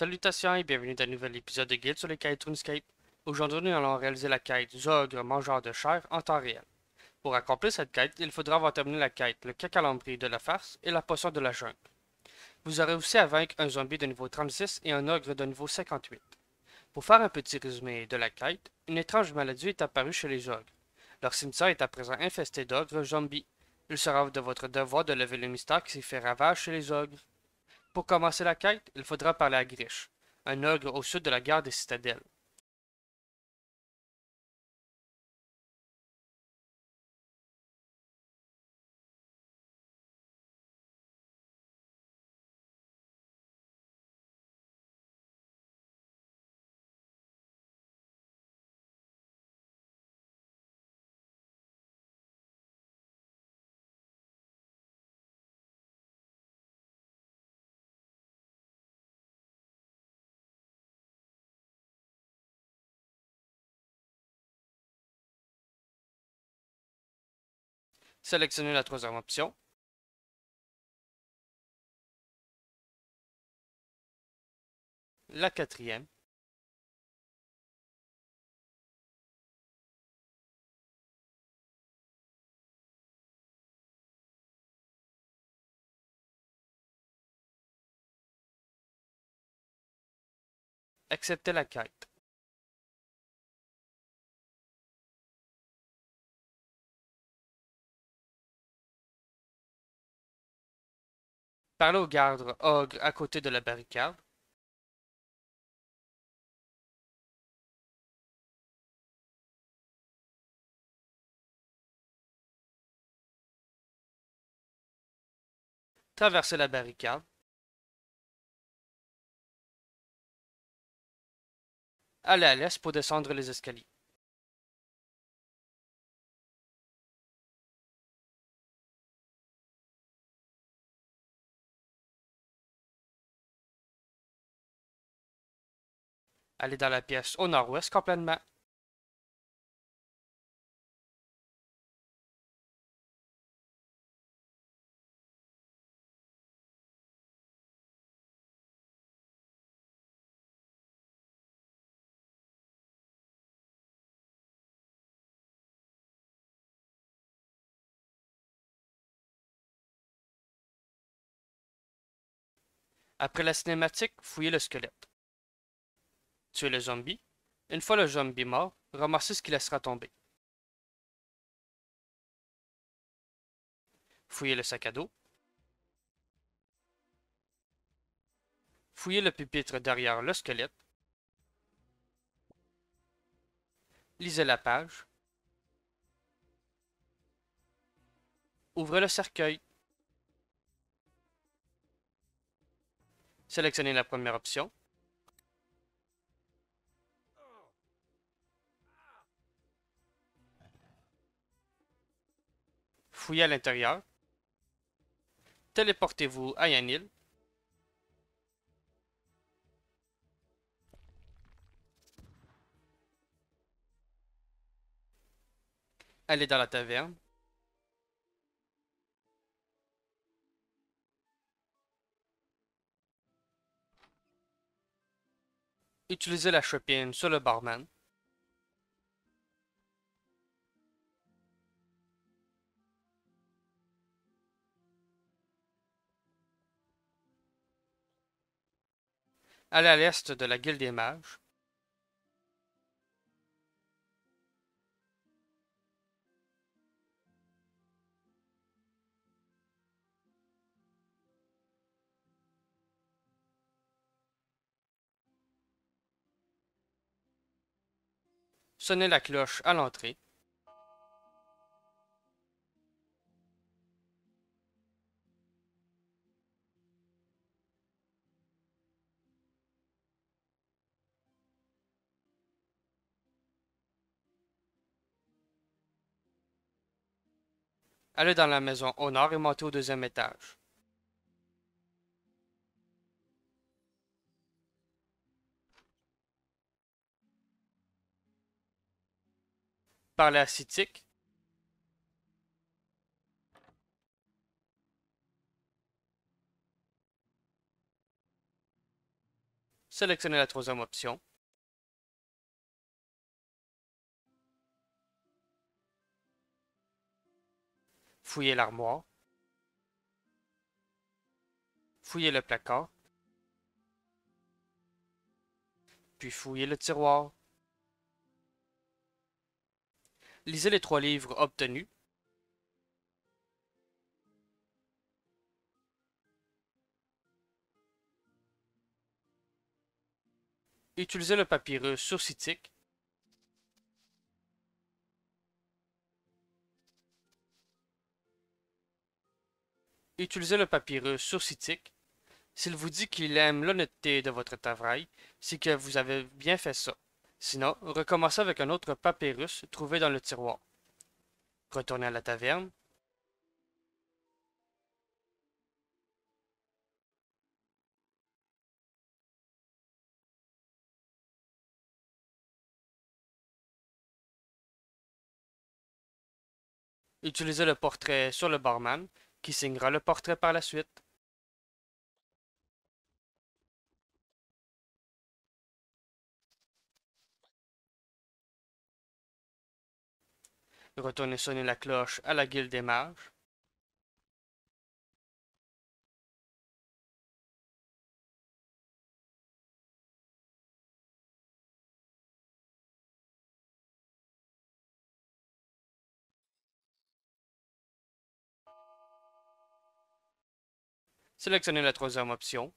Salutations et bienvenue dans un nouvel épisode de Guide sur les quêtes RuneScape. Aujourd'hui, nous allons réaliser la quête Zogre mangeur de chair en temps réel. Pour accomplir cette quête, il faudra avoir terminé la quête le cacalambri de la farce et la potion de la jungle. Vous aurez aussi à vaincre un zombie de niveau 36 et un ogre de niveau 58. Pour faire un petit résumé de la quête, une étrange maladie est apparue chez les ogres. Leur cimetière est à présent infesté d'ogres zombies. Il sera de votre devoir de lever le mystère qui s'est fait ravage chez les ogres. Pour commencer la quête, il faudra parler à Grish, un ogre au sud de la gare des citadelles. Sélectionnez la troisième option. La quatrième. Acceptez la quête. Parlez au garde ogre à côté de la barricade. Traversez la barricade. Allez à l'est pour descendre les escaliers. Allez dans la pièce au nord-ouest complètement. Après la cinématique, fouillez le squelette. Tuez le zombie. Une fois le zombie mort, ramassez ce qui laissera tomber. Fouillez le sac à dos. Fouillez le pupitre derrière le squelette. Lisez la page. Ouvrez le cercueil. Sélectionnez la première option. À l'intérieur. Téléportez-vous à Yanil. Allez dans la taverne. Utilisez la chopine sur le barman. À l'est de la guilde des mages. Sonnez la cloche à l'entrée. Allez dans la maison au nord et montez au deuxième étage. Parlez à Citic. Sélectionnez la troisième option. Fouillez l'armoire. Fouillez le placard. Puis fouillez le tiroir. Lisez les trois livres obtenus. Utilisez le papyrus surcitique. Utilisez le papyrus surcitique. S'il vous dit qu'il aime l'honnêteté de votre travail, c'est que vous avez bien fait ça. Sinon, recommencez avec un autre papyrus trouvé dans le tiroir. Retournez à la taverne. Utilisez le portrait sur le barman, qui signera le portrait par la suite. Retournez sonner la cloche à la guilde des mages. Sélectionnez la troisième option.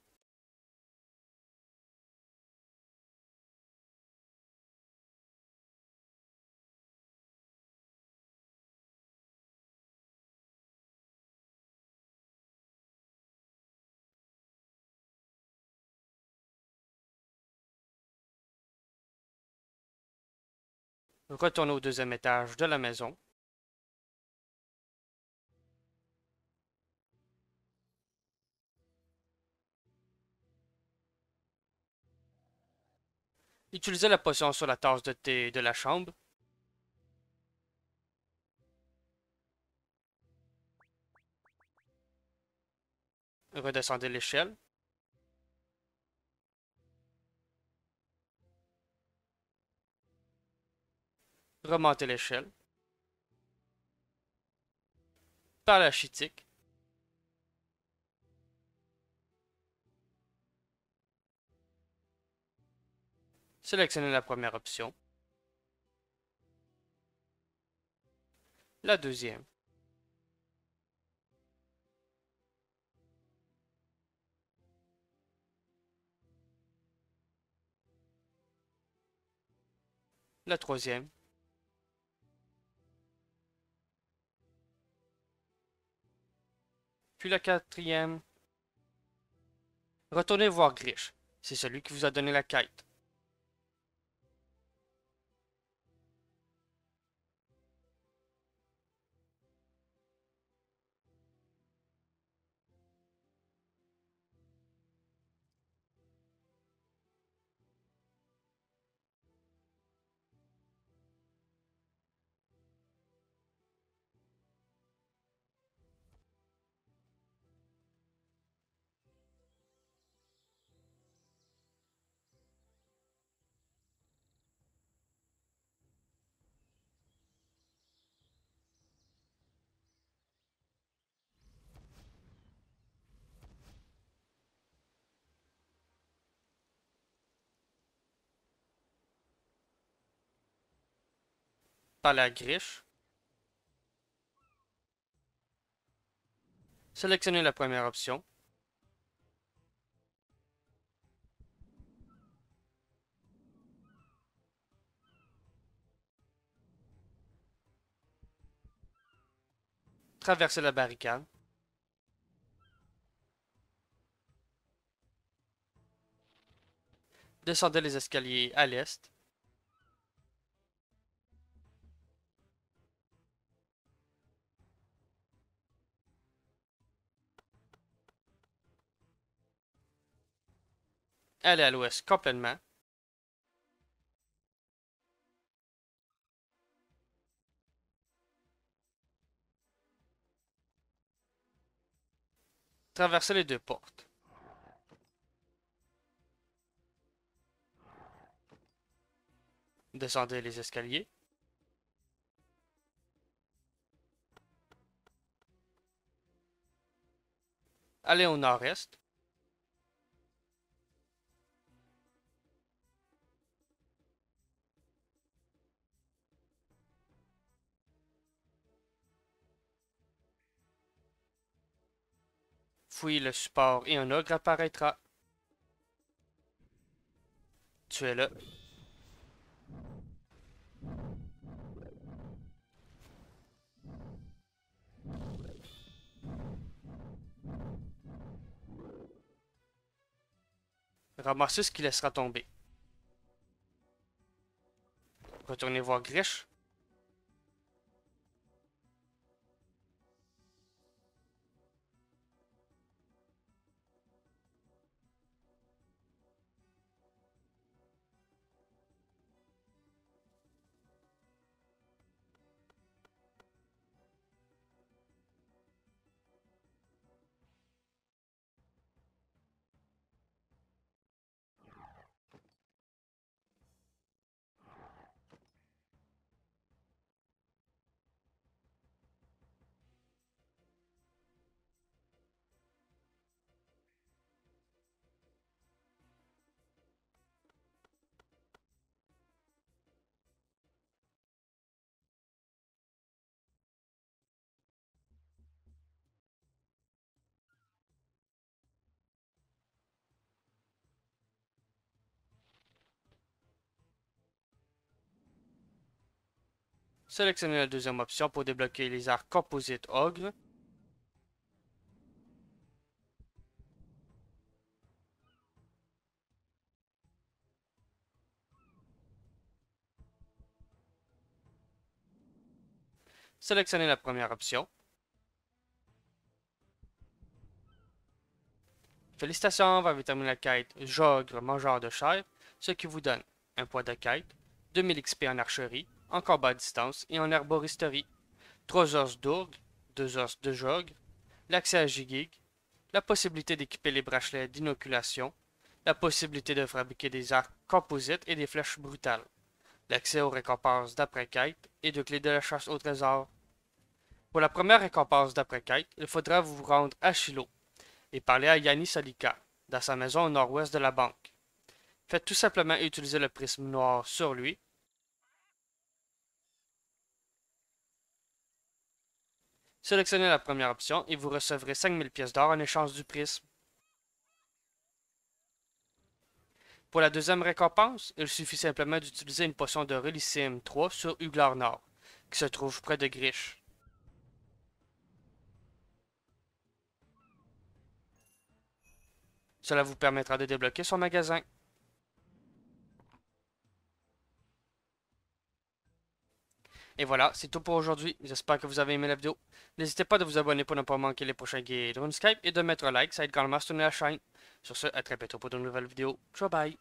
Retournez au deuxième étage de la maison. Utilisez la potion sur la tasse de thé de la chambre. Redescendez l'échelle. Remontez l'échelle. Par la chitique. Sélectionnez la première option. La deuxième. La troisième. Puis la quatrième. Retournez voir Grish. C'est celui qui vous a donné la quête. Par la griche. Sélectionnez la première option. Traversez la barricade. Descendez les escaliers à l'est. Elle est à l'ouest complètement. Traverser les deux portes. Descendez les escaliers. Allez au nord-est. Fouillez le support et un ogre apparaîtra. Tuez-le. Ramassez ce qui laissera tomber. Retournez voir Grish. Sélectionnez la deuxième option pour débloquer les arts Composite Ogre. Sélectionnez la première option. Félicitations, vous avez terminé la quête Jogre, mangeur de chair, ce qui vous donne un point de quête, 2000 XP en archerie, en combat à distance et en herboristerie, 3 os d'ourgue, 2 os de jogre, l'accès à Gigig, la possibilité d'équiper les bracelets d'inoculation, la possibilité de fabriquer des arcs composites et des flèches brutales, l'accès aux récompenses d'après-quête et de clés de la chasse au trésor. Pour la première récompense d'après-quête, il faudra vous rendre à Shiloh et parler à Yanni Salika, dans sa maison au nord-ouest de la banque. Faites tout simplement utiliser le prisme noir sur lui Sélectionnez la première option et vous recevrez 5000 pièces d'or en échange du prisme. Pour la deuxième récompense, il suffit simplement d'utiliser une potion de Relissime 3 sur Huglar Nord, qui se trouve près de Grish. Cela vous permettra de débloquer son magasin. Et voilà, c'est tout pour aujourd'hui. J'espère que vous avez aimé la vidéo. N'hésitez pas de vous abonner pour ne pas manquer les prochains guides RuneScape et de mettre un like, ça aide grandement à soutenir la chaîne. Sur ce, à très bientôt pour de nouvelles vidéos. Ciao bye!